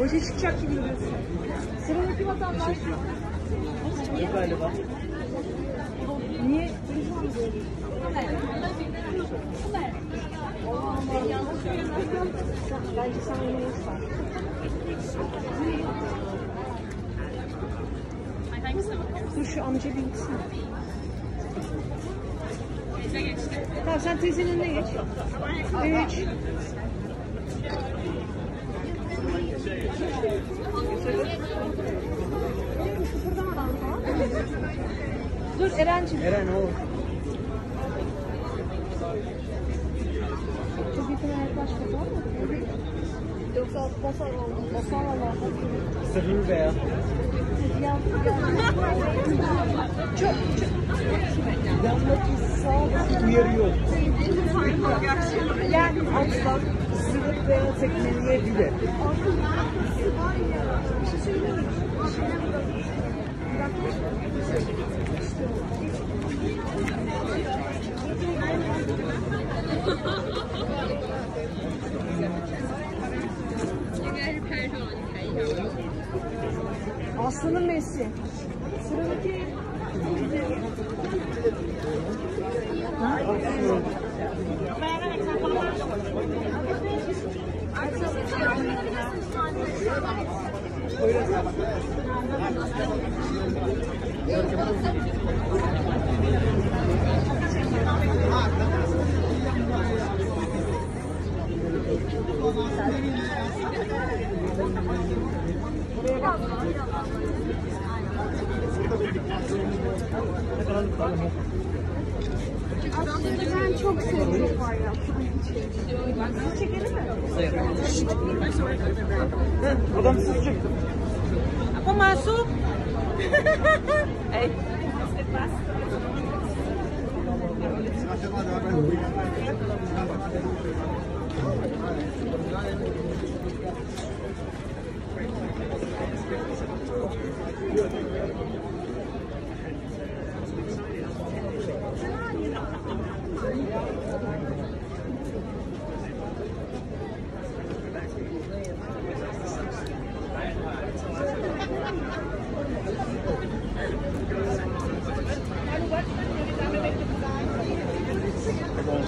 Başa çıkacak gibi duruyorsun. Sıradaki vatandaş. Galiba. Niye? Bence var. Dur şu amca bir gitsin. Tamam sen teyzenin önüne geç. Üç. Dur Eren'cim. Eren o. Yoksa basar oldu. Basar valla. Sırrı be ya. Çok çok. Yandaki sağ uyarıyor. Yani Aslan veya tekmeleyebilir. Aslı'nın Messi. Sıradaki Aslında ben çok sevdim Adam sizi çekti. Ama masum.